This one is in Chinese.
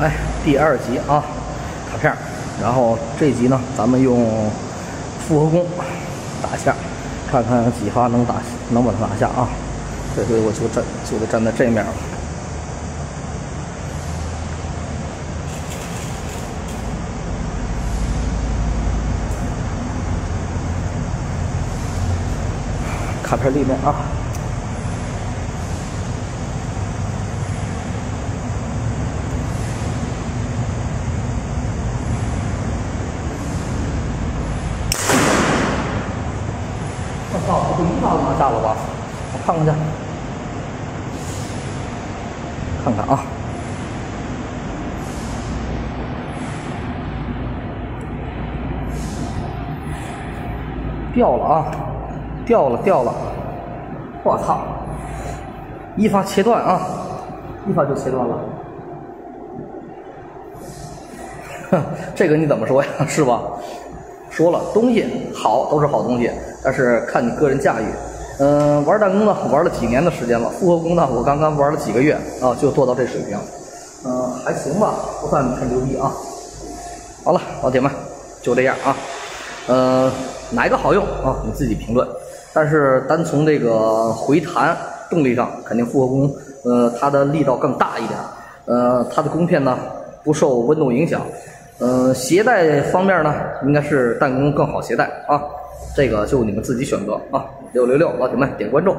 来，第二集啊，卡片，然后这集呢，咱们用复合弓打一下，看看几发能打，能把它拿下啊。这回我就站，就得站在这面了。卡片里面啊。我操，不会一发就拿下了吧？我看看去，看看啊。掉了啊，掉了掉了！我操，一发切断啊，一发就切断了。哼，这个你怎么说呀？是吧？说了，东西好都是好东西，但是看你个人驾驭。嗯，玩弹弓呢，玩了几年的时间了。复合弓呢，我刚刚玩了几个月啊，就做到这水平。嗯，还行吧，不算很牛逼啊。好了，老铁们，就这样啊。呃，哪个好用啊？你自己评论。但是单从这个回弹动力上，肯定复合弓，呃，它的力道更大一点。呃，它的弓片呢，不受温度影响。嗯，携带方面呢，应该是弹弓更好携带啊。这个就你们自己选择啊。六六六，老铁们点关注。